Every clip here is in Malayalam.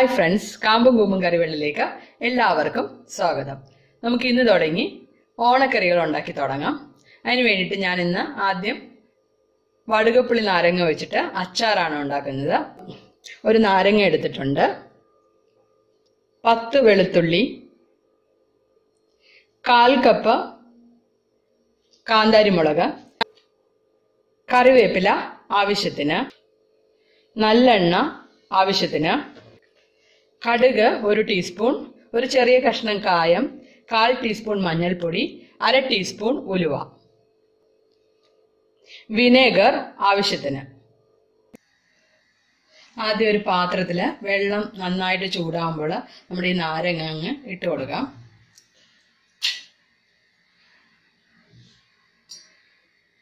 ഹായ് ഫ്രണ്ട്സ് കാമ്പും കൂമ്പും കറിവെള്ളിലേക്ക് എല്ലാവർക്കും സ്വാഗതം. നമുക്ക് ഇന്ന് തുടങ്ങി ഓണക്കറികൾ ഉണ്ടാക്കി തുടങ്ങാം. അതിന് വേണ്ടിയിട്ട് ഞാൻ ഇന്ന് ആദ്യം വടുകപ്പുളി നാരങ്ങ വെച്ചിട്ട് അച്ചാറാണ് ഉണ്ടാക്കുന്നത്. ഒരു നാരങ്ങ എടുത്തിട്ടുണ്ട്. പത്ത് വെളുത്തുള്ളി കാൽ കപ്പ് കാന്താരിമുളക് കറിവേപ്പില ആവശ്യത്തിന് നല്ലെണ്ണ ആവശ്യത്തിന് കടുക് ഒരു ടീസ്പൂൺ ഒരു ചെറിയ കഷ്ണം കായം കാൽ ടീസ്പൂൺ മഞ്ഞൾപ്പൊടി അര ടീസ്പൂൺ ഉലുവ. വിനേഗർ ആവശ്യത്തിന്. ആദ്യം ഒരു പാത്രത്തിൽ വെള്ളം നന്നായിട്ട് ചൂടാകുമ്പോൾ നമ്മുടെ ഈ നാരങ്ങ അങ്ങ് ഇട്ട് കൊടുക്കാം.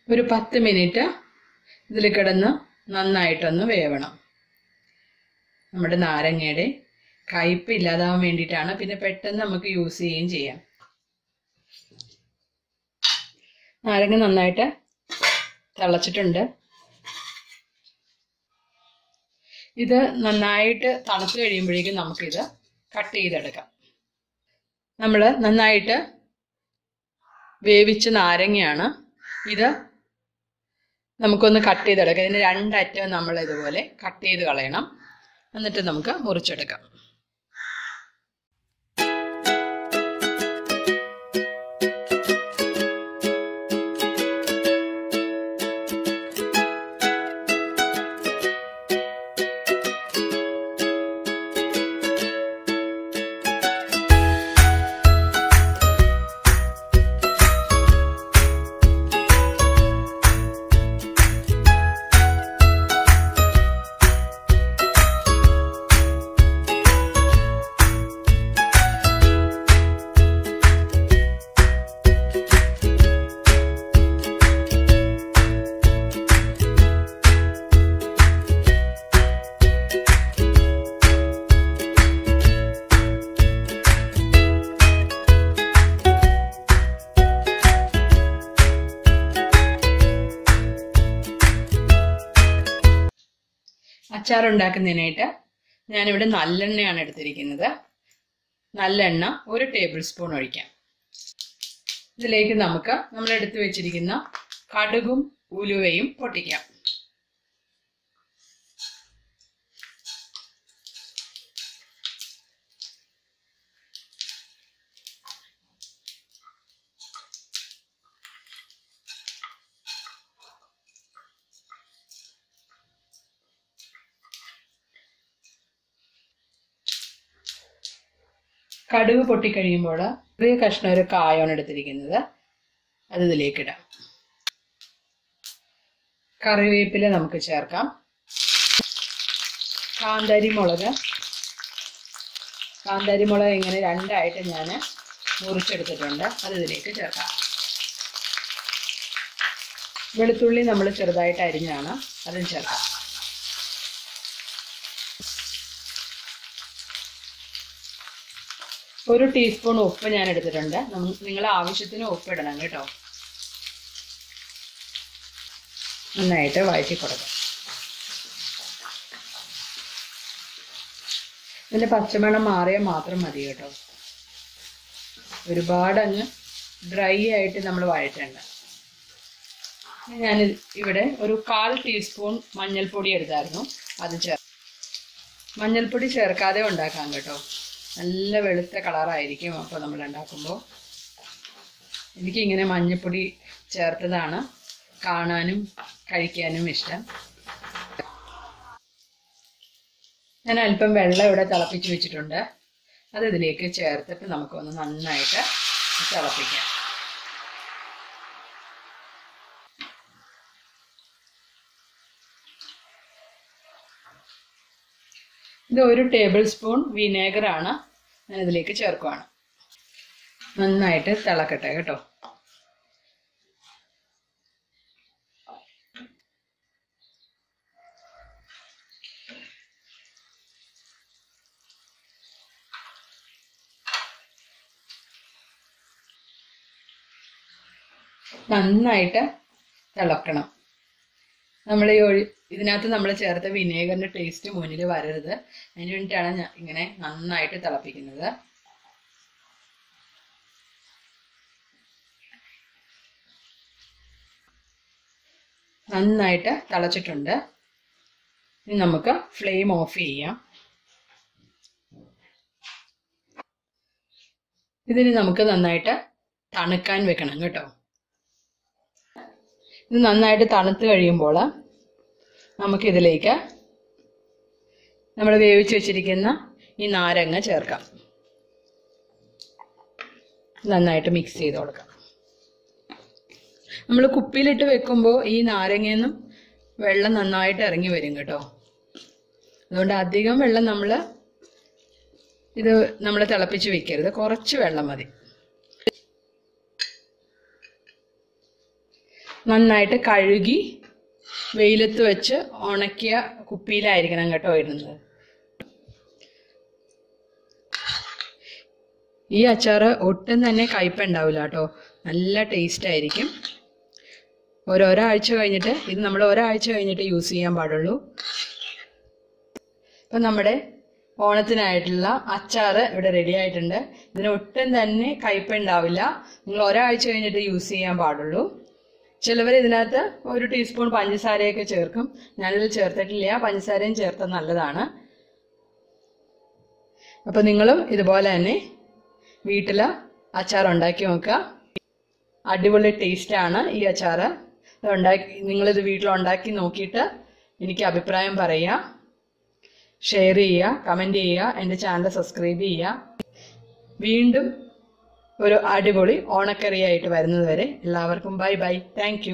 ഒരു പത്ത് മിനിറ്റ് ഇതിൽ കിടന്ന് നന്നായിട്ടൊന്ന് വേവണം. നമ്മുടെ നാരങ്ങയുടെ കയ്പ് ഇല്ലാതാവാൻ വേണ്ടിയിട്ടാണ്. പിന്നെ പെട്ടെന്ന് നമുക്ക് യൂസ് ചെയ്യുകയും ചെയ്യാം. നാരങ്ങ നന്നായിട്ട് തിളച്ചിട്ടുണ്ട്. ഇത് നന്നായിട്ട് തണുത്ത് കഴിയുമ്പോഴേക്കും നമുക്കിത് കട്ട് ചെയ്തെടുക്കാം. നമ്മൾ നന്നായിട്ട് വേവിച്ച നാരങ്ങയാണ് ഇത് നമുക്കൊന്ന് കട്ട് ചെയ്തെടുക്കാം. ഇതിന് രണ്ടറ്റം നമ്മൾ ഇതുപോലെ കട്ട് ചെയ്ത് കളയണം. എന്നിട്ട് നമുക്ക് മുറിച്ചെടുക്കാം. അച്ചാർ ഉണ്ടാക്കുന്നതിനായിട്ട് ഞാനിവിടെ നല്ലെണ്ണയാണ് എടുത്തിരിക്കുന്നത്. നല്ലെണ്ണ ഒരു ടേബിൾ സ്പൂൺ ഒഴിക്കാം. ഇതിലേക്ക് നമുക്ക് നമ്മൾ എടുത്തു വെച്ചിരിക്കുന്ന കടുകും ഉലുവയും പൊട്ടിക്കാം. കടുക് പൊട്ടിക്കഴിയുമ്പോൾ ചെറിയ കഷ്ണം ഒരു കായാണ് എടുത്തിരിക്കുന്നത്. അത് ഇതിലേക്കിടാം കറിവേപ്പില നമുക്ക് ചേർക്കാം. കാന്താരി മുളക്. കാന്താരി മുളക് ഇങ്ങനെ രണ്ടായിട്ട് ഞാൻ മുറിച്ചെടുത്തിട്ടുണ്ട്. അത് ഇതിലേക്ക് ചേർക്കാം. വെളുത്തുള്ളി നമ്മൾ ചെറുതായിട്ട് അരിഞ്ഞാണ്. അതും ചേർക്കാം. ഒരു ടീസ്പൂൺ ഉപ്പ് ഞാൻ എടുത്തിട്ടുണ്ട്. നിങ്ങൾ ആവശ്യത്തിന് ഉപ്പ് ഇടണം കേട്ടോ. നന്നായിട്ട് വഴറ്റി കൊടുക്കാം. ഇതിന്റെ പച്ചമണം മാറിയാൽ മാത്രം മതി കേട്ടോ. ഒരുപാട് അങ്ങ് ഡ്രൈ ആയിട്ട് നമ്മൾ വഴറ്റേണ്ട. ഞാൻ ഇവിടെ ഒരു കാൽ ടീസ്പൂൺ മഞ്ഞൾപ്പൊടി എടുത്തായിരുന്നു. അത് ചേർ മഞ്ഞൾപ്പൊടി ചേർക്കാതെ ഉണ്ടാക്കാം കേട്ടോ. നല്ല വെളുത്ത കളറായിരിക്കും അപ്പോൾ നമ്മൾ ഉണ്ടാക്കുമ്പോൾ എനിക്കിങ്ങനെ മഞ്ഞൾപ്പൊടി ചേർത്തതാണ്. കാണാനും കഴിക്കാനും ഇഷ്ടം. ഞാൻ അല്പം വെള്ളം ഇവിടെ തിളപ്പിച്ച് വെച്ചിട്ടുണ്ട്. അത് ഇതിലേക്ക് ചേർത്തിട്ട് നമുക്കൊന്ന് നന്നായിട്ട് തിളപ്പിക്കാം. ഇത് ഒരു ടേബിൾ സ്പൂൺ വിനേഗറാണ്. ഞാൻ ഇതിലേക്ക് ചേർക്കുവാണ്. നന്നായിട്ട് തിളക്കട്ടെ കേട്ടോ. നന്നായിട്ട് തിളക്കണം. നമ്മൾ ഈ ഒഴി ഇതിനകത്ത് നമ്മൾ ചേർത്ത വിനേഗറിന്റെ ടേസ്റ്റ് മുന്നിൽ വരരുത്. അതിന് വേണ്ടിയിട്ടാണ് ഞാൻ ഇങ്ങനെ നന്നായിട്ട് തിളപ്പിക്കുന്നത്. നന്നായിട്ട് തിളച്ചിട്ടുണ്ട്. ഇനി നമുക്ക് ഫ്ലെയിം ഓഫ് ചെയ്യാം. ഇതിന് നമുക്ക് നന്നായിട്ട് തണുക്കാൻ വെക്കണം കേട്ടോ. ഇത് നന്നായിട്ട് തണുത്ത് കഴിയുമ്പോൾ നമുക്കിതിലേക്ക് നമ്മൾ വേവിച്ച് വെച്ചിരിക്കുന്ന ഈ നാരങ്ങ ചേർക്കാം. നന്നായിട്ട് മിക്സ് ചെയ്ത് കൊടുക്കാം. നമ്മൾ കുപ്പിയിലിട്ട് വെക്കുമ്പോൾ ഈ നാരങ്ങയൊന്നും വെള്ളം നന്നായിട്ട് ഇറങ്ങി വരും കേട്ടോ. അതുകൊണ്ട് അധികം വെള്ളം നമ്മൾ ഇത് നമ്മൾ തിളപ്പിച്ച് വെക്കരുത്. കുറച്ച് വെള്ളം മതി. നന്നായിട്ട് കഴുകി വെയിലത്ത് വെച്ച് ഉണക്കിയ കുപ്പിയിലായിരിക്കണം കേട്ടോ ഇടുന്നത്. ഈ അച്ചാറ് ഒട്ടും തന്നെ കയ്പുണ്ടാവില്ല കേട്ടോ. നല്ല ടേസ്റ്റ് ആയിരിക്കും. ഒരൊരാഴ്ച കഴിഞ്ഞിട്ട് ഇത് നമ്മൾ ഒരാഴ്ച കഴിഞ്ഞിട്ട് യൂസ് ചെയ്യാൻ പാടുള്ളൂ. ഇപ്പം നമ്മുടെ ഓണത്തിനായിട്ടുള്ള അച്ചാറ് ഇവിടെ റെഡി ആയിട്ടുണ്ട്. ഇതിന് ഒട്ടും തന്നെ കയ്പുണ്ടാവില്ല നിങ്ങൾ ഒരാഴ്ച കഴിഞ്ഞിട്ട് യൂസ് ചെയ്യാൻ പാടുള്ളൂ. ചിലവർ ഇതിനകത്ത് ഒരു ടീസ്പൂൺ പഞ്ചസാരയൊക്കെ ചേർക്കും. ഞാനിത് ചേർത്തിട്ടില്ല. പഞ്ചസാരയും ചേർത്തത് നല്ലതാണ്. അപ്പോൾ നിങ്ങളും ഇതുപോലെ തന്നെ വീട്ടിൽ അച്ചാർ ഉണ്ടാക്കി നോക്കുക. അടിപൊളി ടേസ്റ്റാണ് ഈ അച്ചാർ ഉണ്ടാക്കി നിങ്ങളിത് വീട്ടിൽ ഉണ്ടാക്കി നോക്കിയിട്ട് എനിക്ക് അഭിപ്രായം പറയുക ഷെയർ ചെയ്യുക കമന്റ് ചെയ്യുക എന്റെ ചാനൽ സബ്സ്ക്രൈബ് ചെയ്യുക വീണ്ടും ഒരു അടിപൊളി ഓണക്കറിയായിട്ട് വരുന്നത് വരെ എല്ലാവർക്കും ബൈ ബൈ. താങ്ക്